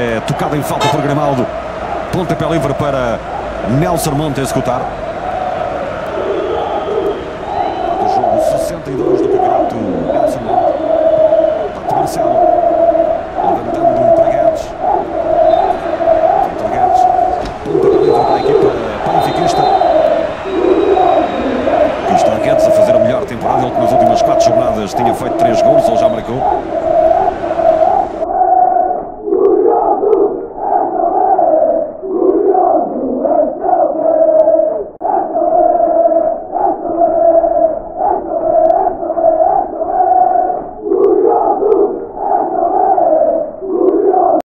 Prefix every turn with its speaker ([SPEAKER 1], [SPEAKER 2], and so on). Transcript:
[SPEAKER 1] É tocado em falta por Grimaldo. Pontapé livre para Nelson Monte executar. Do jogo 62 do campeonato Nelson Monte. Pato Marcelo. Levantando para Guedes. Para Guedes. Pontapé livre para a equipa panifiquista. Aqui está Guedes a fazer a melhor temporada. Ele que nas últimas 4 jornadas tinha feito 3 gols, ou já marcou.